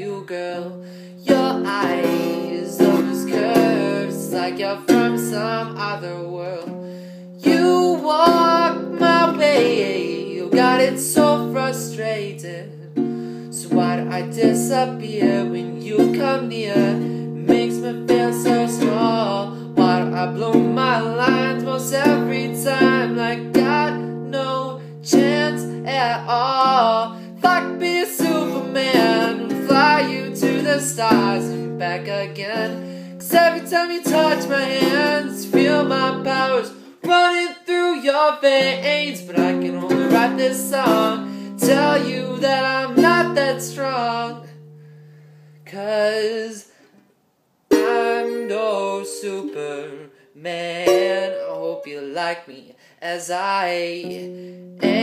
you, girl. Your eyes, those curves, like you're from some other world. You walk my way, you got it so frustrated. So why do I disappear when you come near? Makes me feel so small. Why do I blow my lines most every time? Like got no chance at all. Stars and back again. Cause every time you touch my hands, feel my powers running through your veins. But I can only write this song, tell you that I'm not that strong. Cause I'm no Superman. I hope you like me as I am.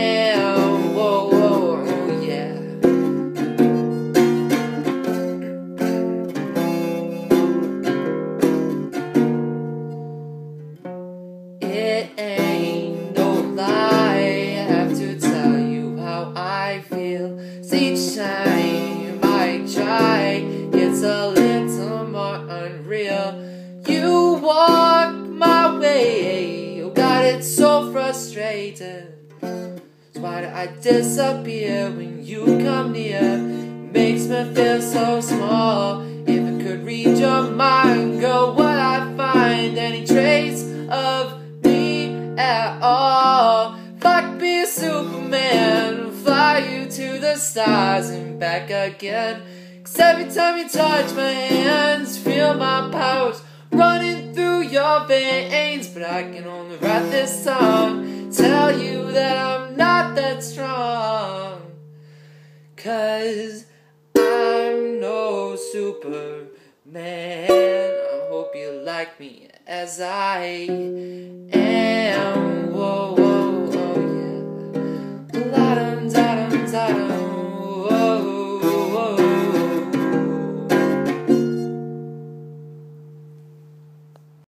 Try, it's a little more unreal. You walk my way, you got it so frustrated. Why do I disappear when you come near? Makes me feel so small. If I could read your mind, girl, would I find any trace of me at all? Fuck be a Superman, fly you to the stars and back again. Cause every time you touch my hands, feel my powers running through your veins. But I can only write this song, tell you that I'm not that strong. Cause I'm no Superman. I hope you like me as I am. Whoa.